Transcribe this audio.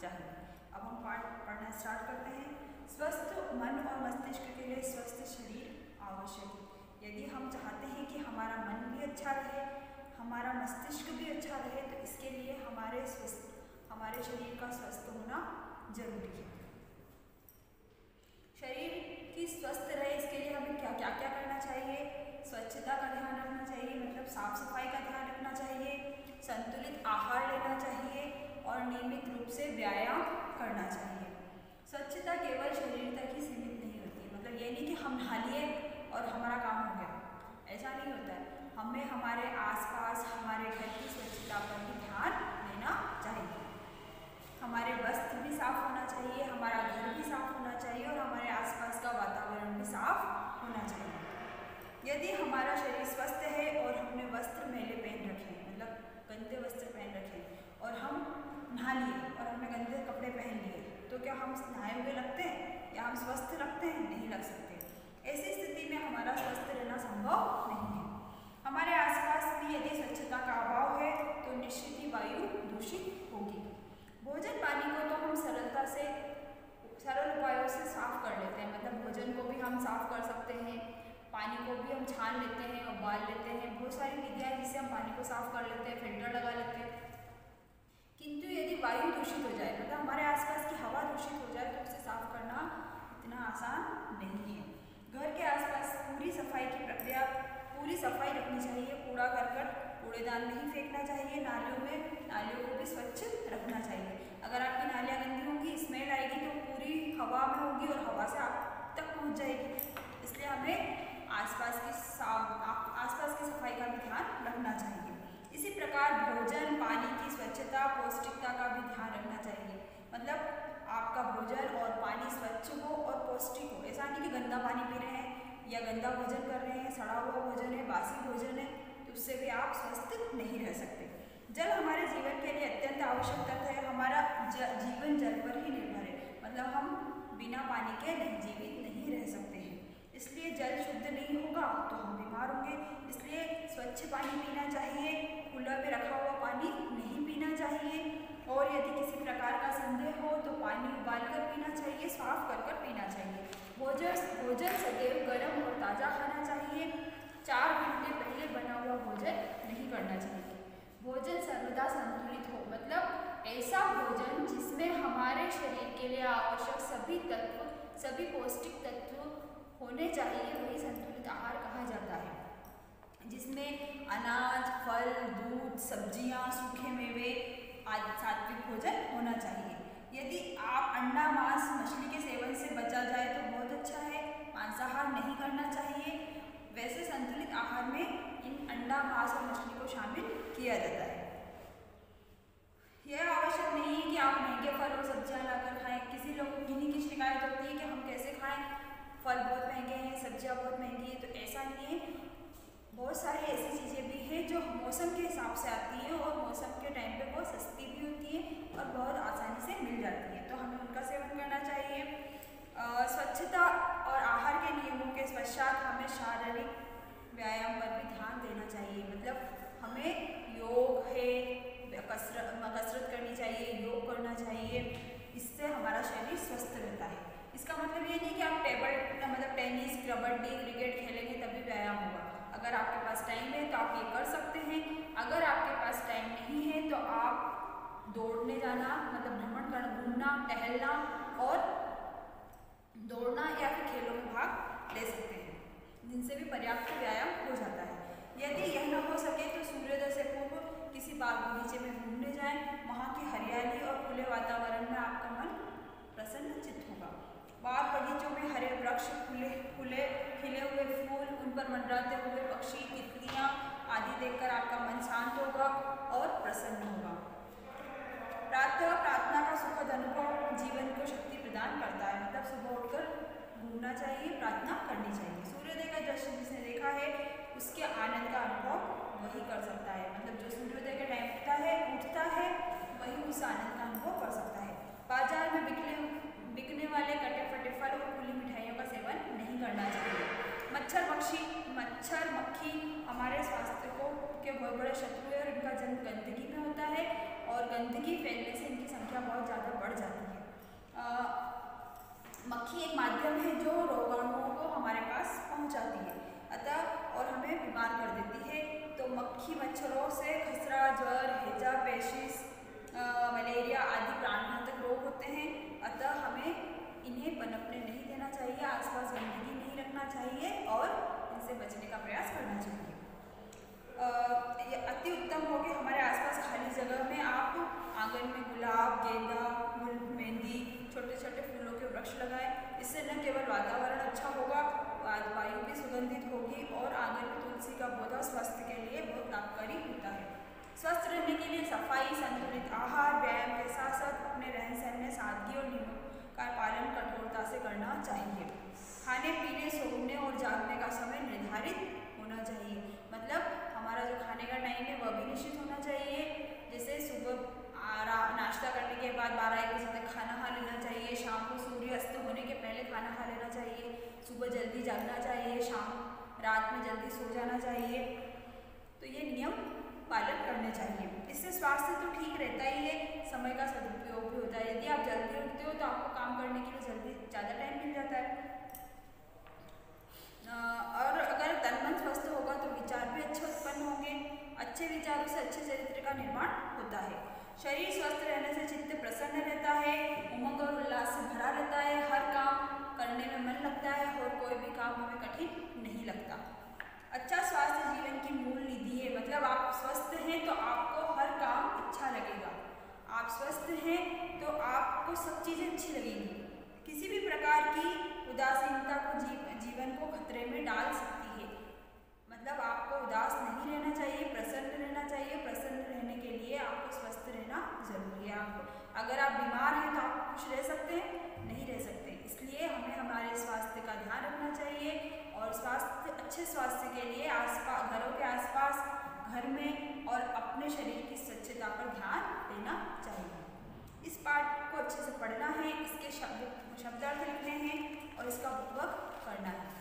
चाहिए अब हम पाठ पढ़ना स्टार्ट करते हैं। स्वस्थ मन और मस्तिष्क के लिए स्वस्थ शरीर आवश्यक। है यदि हम चाहते हैं कि हमारा मन भी अच्छा रहे, हमारा मस्तिष्क भी अच्छा रहे तो इसके लिए हमारे स्वस्थ, हमारे शरीर का स्वस्थ होना ज़रूरी है। शरीर की स्वस्थ रहे, इसके लिए हमें क्या क्या क्या करना चाहिए? स्वच्छता का ध्यान रखना चाहिए मतलब साफ़ सफ़ाई का ध्यान रखना चाहिए, संतुलित आहार लेना चाहिए और नियमित से व्यायाम करना चाहिए। स्वच्छता केवल शरीर तक ही सीमित नहीं होती। मतलब ये नहीं कि हम नहािए और हमारा काम हो गया। ऐसा नहीं होता है। हमें हमारे आसपास, हमारे घर की स्वच्छता पर भी ध्यान देना चाहिए। हमारे वस्त्र भी साफ़ होना चाहिए, हमारा घर भी साफ़ होना चाहिए और हमारे आसपास का वातावरण भी साफ़ होना चाहिए। यदि हमारा शरीर स्वस्थ है और हमने वस्त्र मेले पहन रखे हैं मतलब गंदे वस्त्र पहन रखे हैं और हम नहा लिए गंदे कपड़े पहन लिए तो क्या हम नहाए हुए लगते हैं या हम स्वस्थ रखते हैं? नहीं लग सकते। ऐसी स्थिति में हमारा स्वस्थ रहना संभव नहीं है। हमारे आसपास भी यदि स्वच्छता का अभाव है तो निश्चित ही वायु दूषित होगी। भोजन पानी को तो हम सरलता से, सरल उपायों से साफ़ कर लेते हैं। मतलब भोजन को भी हम साफ़ कर सकते हैं, पानी को भी हम छान लेते हैं, उबाल लेते हैं। बहुत सारी विधियाँ जिससे हम पानी को साफ़ कर लेते हैं, फ़िल्टर लगा लेते हैं। किंतु यदि वायु दूषित हो जाए मतलब हमारे आसपास की हवा दूषित हो जाए तो उसे साफ़ करना इतना आसान नहीं है। घर के आसपास पूरी सफ़ाई की प्रक्रिया, पूरी सफ़ाई रखनी चाहिए, कूड़ा करकट, कूड़ेदान में ही फेंकना चाहिए, नालियों में, नालियों को भी स्वच्छ रखना चाहिए। अगर आपकी नालियाँ गंदी होंगी, स्मेल आएगी तो पूरी हवा में होगी और हवा से आप तक पहुँच जाएगी। इसलिए हमें आसपास की साफ़ आसपास की सफ़ाई का भी ध्यान रखना चाहिए। इसी प्रकार भोजन पानी की स्वच्छता पौष्टिकता का भी ध्यान रखना चाहिए। मतलब आपका भोजन और पानी स्वच्छ हो और पौष्टिक हो। ऐसा नहीं कि गंदा पानी पी रहे हैं या गंदा भोजन कर रहे हैं सड़ा हुआ भोजन है बासी भोजन है तो उससे भी आप स्वस्थ नहीं रह सकते। जल हमारे जीवन के लिए अत्यंत आवश्यक तत्व है। हमारा ज, जीवन जल पर ही निर्भर है। मतलब हम बिना पानी के नहीं जीवित नहीं रह सकते हैं। इसलिए जल शुद्ध नहीं होगा तो हम बीमार होंगे। इसलिए स्वच्छ पानी पीना चाहिए। खुला में रखा हुआ पानी नहीं पीना चाहिए। और यदि किसी प्रकार का संदेह हो तो पानी उबाल कर पीना चाहिए, साफ़ कर कर पीना चाहिए। भोजन भोजन सदैव गर्म और ताज़ा खाना चाहिए। चार घंटे पहले बना हुआ भोजन नहीं करना चाहिए। भोजन सर्वदा संतुलित हो। मतलब ऐसा भोजन जिसमें हमारे शरीर के लिए आवश्यक सभी तत्व, सभी पौष्टिक तत्व होने चाहिए, वही संतुलित आहार कहा जाता है। जिसमें अनाज फल दूध सब्ज़ियाँ सूखे मेवे आदि सात्विक भोजन होना चाहिए। यदि आप अंडा मांस मछली के सेवन से बचा जाए तो बहुत अच्छा है मांसाहार नहीं करना चाहिए वैसे संतुलित आहार में इन अंडा मांस और मछली को शामिल किया जाता है यह आवश्यक नहीं है कि आप महँगे फल और सब्ज़ियाँ लाकर खाएँ किसी लोग किन्हीं की शिकायत होती है कि हम कैसे खाएँ फल बहुत महँगे हैं सब्ज़ियाँ बहुत महँगी हैं तो ऐसा नहीं है बहुत सारी ऐसी चीज़ें भी हैं जो मौसम के हिसाब से आती हैं और मौसम के टाइम पे बहुत सस्ती भी होती है और बहुत आसानी से मिल जाती है। तो हमें उनका सेवन करना चाहिए। स्वच्छता और आहार के नियमों के पश्चात हमें शारीरिक व्यायाम पर भी ध्यान देना चाहिए। मतलब हमें योग है, कसरत कसरत करनी चाहिए, योग करना चाहिए। इससे हमारा शरीर स्वस्थ रहता है। इसका मतलब ये नहीं कि आप टेबल मतलब टेनिस कबड्डी क्रिकेट खेलेंगे तभी व्यायाम होगा। अगर आपके पास टाइम है तो आप ये कर सकते हैं। अगर आपके पास टाइम नहीं है तो आप दौड़ने जाना मतलब भ्रमण करना घूमना, टहलना और दौड़ना या फिर खेलों में भाग ले सकते हैं, जिनसे भी पर्याप्त व्यायाम हो जाता है। यदि यह न हो सके तो सूर्योदय से पूर्व किसी बाग बगीचे में घूमने जाएँ। वहाँ की हरियाली और खुले वातावरण में आपका मन प्रसन्न चित्त होगा। बाग बगीचों में हरे वृक्ष खुले खुले, खिले हुए फूल, उन पर मंडराते हुए पक्षी, तितलियाँ आदि देखकर आपका मन शांत होगा और प्रसन्न होगा। प्रातः प्रार्थना का सुखद अनुभव जीवन को शक्ति प्रदान करता है। मतलब सुबह उठकर घूमना चाहिए, प्रार्थना करनी चाहिए। सूर्योदय का दृश्य जिसने देखा है, उसके आनंद का अनुभव वही कर सकता है। मतलब जो सूर्योदय के टाइम है उठता है वही उस आनंद का अनुभव कर सकता है बाज़ार में बिकने बिकने वाले कटे फटे फल और खुली मिठाइयों का सेवन नहीं करना चाहिए मच्छर पक्षी मच्छर मक्खी हमारे स्वास्थ्य बहुत बड़ा शत्रु है और इनका जन्म गंदगी में होता है और गंदगी फैलने से इनकी संख्या बहुत ज़्यादा बढ़ जाती है। आ, मक्खी एक माध्यम है जो रोगाणुओं को हमारे पास पहुंचाती है अतः और हमें बीमार कर देती है। तो मक्खी मच्छरों से खसरा ज्वर हेजा पेशिस मलेरिया आदि प्राणघातक रोग होते हैं अतः हमें इन्हें पनपने नहीं देना चाहिए आसपास गंदगी नहीं रखना चाहिए और इनसे बचने का प्रयास करना चाहिए। ये अति उत्तम हो कि हमारे आसपास खाली जगह में आप आँगन में गुलाब गेंदा मेहंदी छोटे छोटे फूलों के वृक्ष लगाएँ इससे न केवल वातावरण अच्छा होगा वायु भी सुगंधित होगी और आँगन में तुलसी का पौधा स्वास्थ्य के लिए बहुत लाभकारी होता है स्वस्थ रहने के लिए सफ़ाई संतुलित आहार, व्यायाम के साथ साथ अपने रहन सहन में सादगी और नियमों का पालन कठोरता से करना चाहिए। खाने, पीने, सोने और जागने का समय निर्धारित होना चाहिए। मतलब हमारा जो खाने का टाइम है, वह भी निश्चित होना चाहिए, जैसे सुबह नाश्ता करने के बाद बारह एक बजे तक खाना खा लेना चाहिए। शाम को सूर्य अस्त होने के पहले खाना खा लेना चाहिए। सुबह जल्दी जागना चाहिए, शाम, रात में जल्दी सो जाना चाहिए। करने चाहिए। इससे स्वास्थ्य तो ठीक रहता ही है, समय का सदुपयोग भी होता है। यदि आप जल्दी उठते हो तो आपको काम करने के लिए जल्दी ज़्यादा टाइम मिल जाता है। और अगर तन मन स्वस्थ होगा तो विचार भी अच्छे उत्पन्न होंगे। अच्छे विचारों से अच्छे चरित्र का निर्माण होता है। शरीर स्वस्थ रहने से चित्त प्रसन्न रहता है, उमंग और उल्लास से भरा रहता है। हर काम करने में मन लगता है और कोई भी काम हमें कठिन नहीं लगता। अच्छा स्वास्थ्य जीवन की मूल निधि है मतलब आप स्वस्थ हैं तो आपको हर काम अच्छा लगेगा आप स्वस्थ हैं तो आपको सब चीज़ें अच्छी लगेंगी। किसी भी प्रकार की उदासीनता को जीव, जीवन को खतरे में डाल सकती है। मतलब आपको उदास नहीं रहना चाहिए प्रसन्न रहना चाहिए। प्रसन्न रहने के लिए आपको स्वस्थ रहना ज़रूरी है आपको। अगर आप बीमार हैं तो आप खुश रह सकते हैं नहीं रह सकते। इसलिए हमें हमारे स्वास्थ्य का ध्यान रखना चाहिए और स्वास्थ्य अच्छे स्वास्थ्य के लिए आसपास घरों के आसपास घर में और अपने शरीर की स्वच्छता पर ध्यान देना चाहिए। इस पार्ट को अच्छे से पढ़ना है, इसके शब्द शब्दार्थ लिखने हैं और इसका उपयोग करना है।